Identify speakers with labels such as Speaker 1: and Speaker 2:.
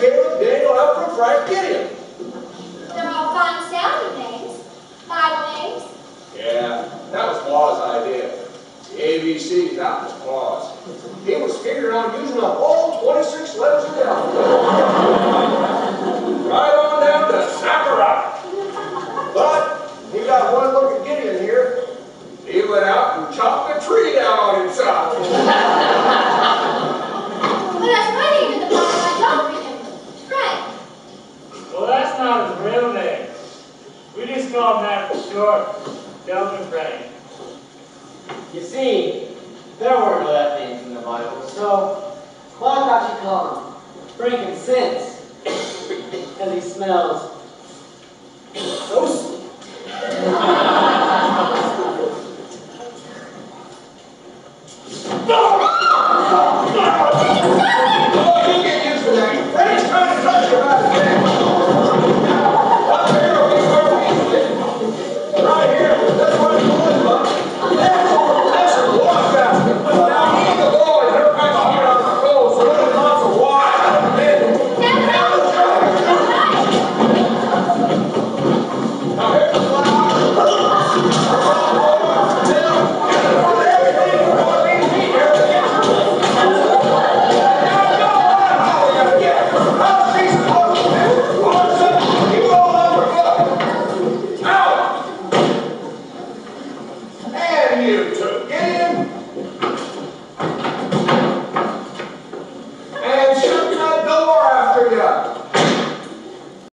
Speaker 1: Caleb, Daniel, Ephraim, Frank, Gideon.
Speaker 2: They're all fine sounding names. Bible names.
Speaker 1: Yeah, that was Claus' idea. The ABCs, that was Claus. He was figuring on using the whole 26 letters of the alphabet. right on down to Zachariah. But he got one look at Gideon here. He went out and chopped a tree down on himself.
Speaker 3: not his real name. We just call him that for short, Delvin Frank.
Speaker 4: You see, there weren't last names in the Bible, so why don't you call him frankincense? Because he smells so
Speaker 1: continue to